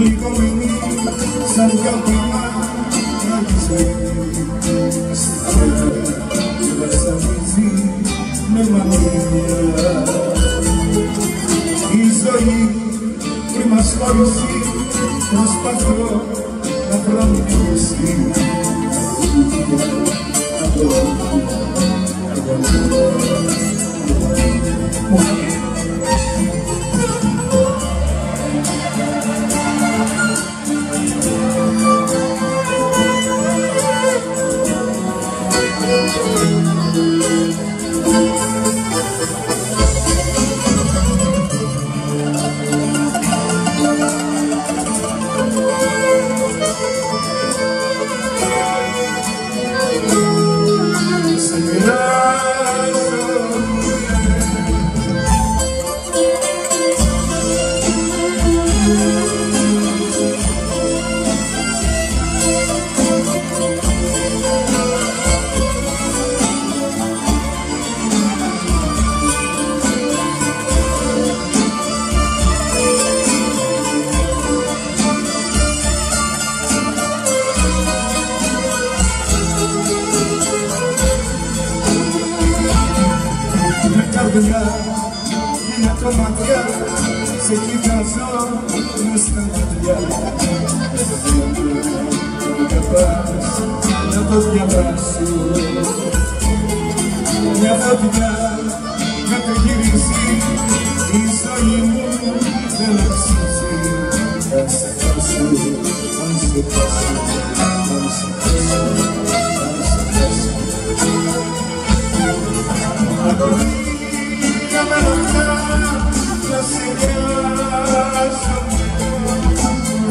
πληγωμένη σαν δυο τρόμα τραγισμένη και βασανίζει με μανία Η ζωή πριν μας χωρίσει προσπαθώ να προμηθήσει kadına Yine tomatya Seki gazo Müslümanya Yabaz Yabaz Yabaz Yabaz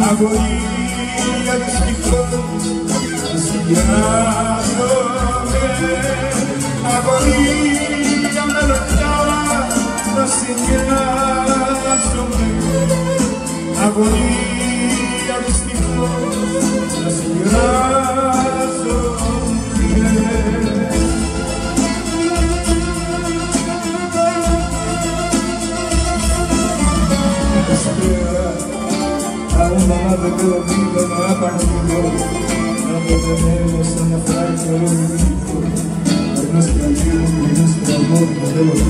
αγωνία δυστυχώ συγκράτομαι αγωνία μελωδιά να συγκράτομαι αγωνία δυστυχώ να συγκράτομαι vida no ha partido. Nada tenemos en la franja de un grito Por nuestra vida y nuestro amor no de los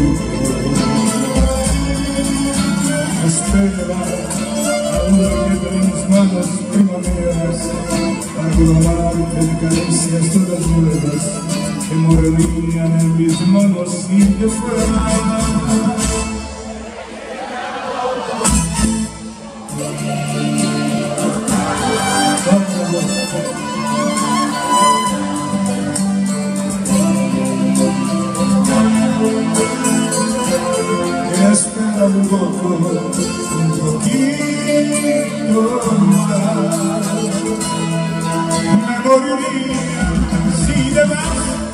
Espera, quedan en mis manos primaveras Para de caricias todas nuevas Que morirían en mis manos si yo fuera por mí, si demás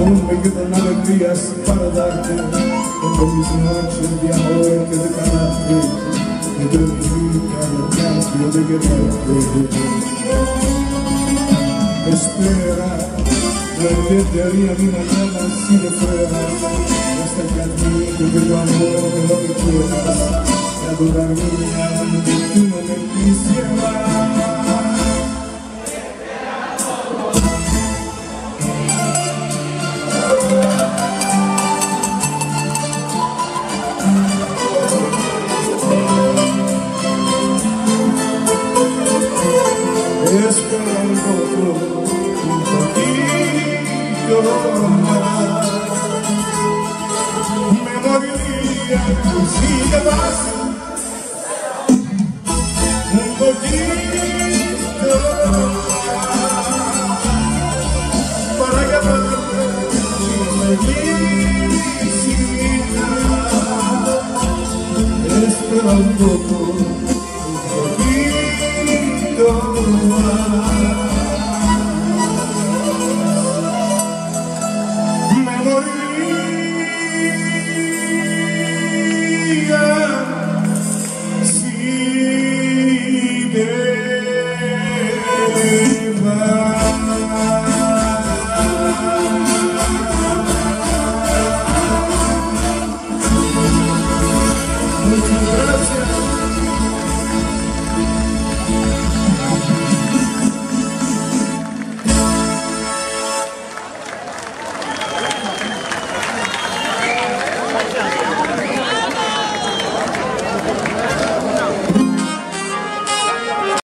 aún me quedan alegrías para darte. Tengo mis noches de amor que declararte te dedica la cambio de quedarte. Espera, te haría mi mañana si le fueras. Hasta que admito que tu amor me lo que quieras. Y adoraría aunque tú no me quisieras me moriría si llevas un poquito para acabar mi felicidad esperando Amen.